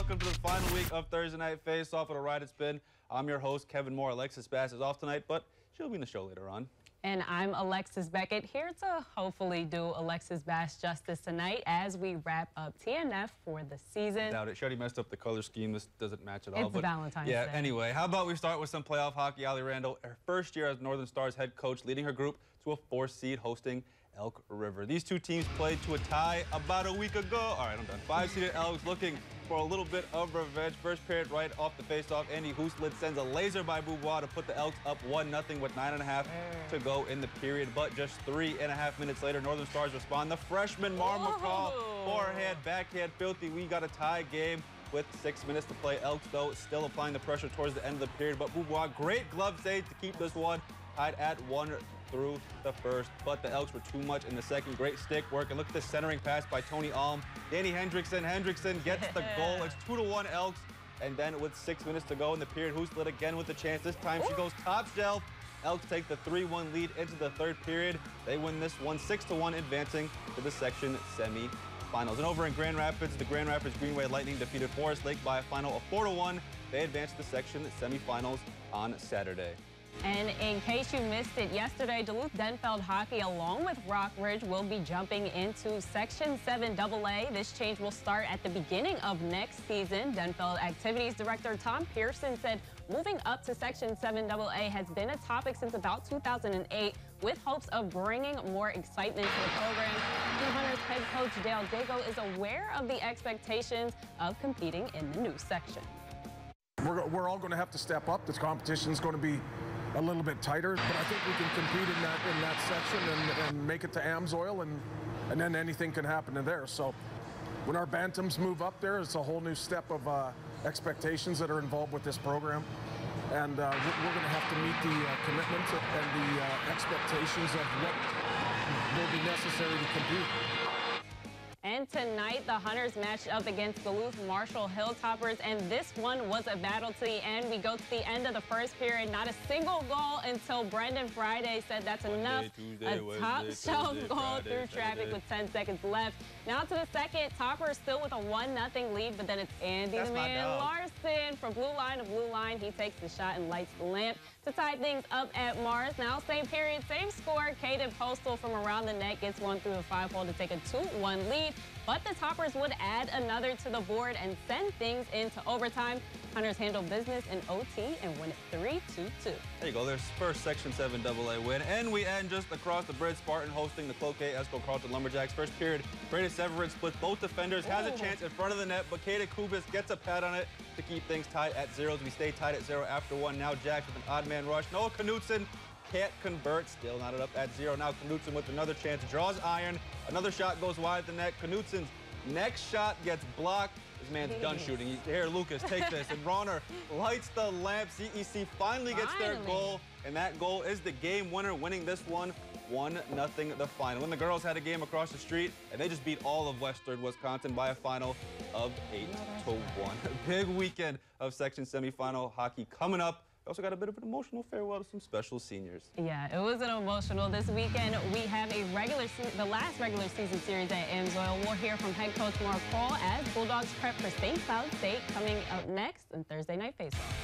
welcome to the final week of Thursday Night Face Off. What a ride it's been. I'm your host, Kevin Moore. Alexis Bass is off tonight, but she'll be in the show later on. And I'm Alexis Beckett, here to hopefully do Alexis Bass justice tonight as we wrap up TNF for the season. Doubt it. She already messed up the color scheme. This doesn't match at all. It's but Valentine's yeah, Day. anyway, how about we start with some playoff hockey? Ali Randall, her first year as Northern Stars head coach, leading her group to a four seed hosting Elk River. These two teams played to a tie about a week ago. All right, I'm done. Five-seeded Elks looking for a little bit of revenge. First period right off the faceoff. Andy Hooslet sends a laser by Beaubois to put the Elks up 1-0 with nine and a half to go in the period. But just three and a half minutes later, Northern Stars respond. The freshman Mar McCall, forehand, backhand, filthy. We got a tie game with six minutes to play. Elks, though, still applying the pressure towards the end of the period. But Beaubois, great glove save to keep this one tied at one through the first, but the Elks were too much in the second. Great stick work, and look at the centering pass by Tony Alm. Danny Hendrickson, Hendrickson gets the goal. It's two to one Elks, and then with six minutes to go in the period, who's lit again with the chance. This time she goes top shelf. Elks take the 3-1 lead into the third period. They win this one 6-1, advancing to the section semi-finals. And over in Grand Rapids, the Grand Rapids Greenway Lightning defeated Forest Lake by a final of 4-1. They advance to the section semi-finals on Saturday. And in case you missed it yesterday, Duluth Denfeld Hockey, along with Rockridge, will be jumping into Section 7 AA. This change will start at the beginning of next season. Denfeld Activities Director Tom Pearson said moving up to Section 7 AA has been a topic since about 2008 with hopes of bringing more excitement to the program. Blue Hunters head coach Dale Dago is aware of the expectations of competing in the new section. We're, we're all going to have to step up. This competition is going to be a little bit tighter, but I think we can compete in that in that section and, and make it to Amsoil, and and then anything can happen in there. So when our bantams move up there, it's a whole new step of uh, expectations that are involved with this program, and uh, we're, going to have to meet the uh, commitments and the uh, expectations of what will be necessary to compete. And tonight, the Hunters matched up against Duluth Marshall Hilltoppers, and this one was a battle to the end. We go to the end of the first period, not a single goal until Brendan Friday said that's enough. Tuesday, a Wednesday, top shelf Thursday, goal Friday, through traffic Saturday. with 10 seconds left. Now to the second, Topper still with a 1-0 lead, but then it's Andy That's the man dog. Larson from blue line to blue line. He takes the shot and lights the lamp to tie things up at Mars. Now same period, same score. Caden Postal from around the net gets one through the five hole to take a 2-1 lead. But the Toppers would add another to the board and send things into overtime. Hunters handle business in OT and win it 3-2-2. There you go. There's first Section 7 AA win. And we end just across the bridge. Spartan hosting the Cloquet Esko Carlton Lumberjacks. First period, Brady Severin splits both defenders, has a chance in front of the net, but Kata Kubis gets a pad on it to keep things tied at zeros. We stay tied at zero after one. Now Jacks with an odd man rush. Noah Knutson can't convert. Still not up at zero. Now Knutson with another chance. Draws iron. Another shot goes wide at the net. Knutson's next shot gets blocked. This man's done shooting. He- Here, Lucas, take this. And Bronner lights the lamp. CEC finally gets their goal, and that goal is the game winner, winning this one 1 nothing the final. And the girls had a game across the street, and they just beat all of Western Wisconsin by a final of 8 to 1. Big weekend of section semifinal hockey coming up. We also got a bit of an emotional farewell to some special seniors. Yeah, it was an emotional. This weekend, we have a regular, the last regular season series at Amsoil. We'll hear from head coach Mark Paul as Bulldogs prep for St. Cloud State coming up next on Thursday Night Faceoff.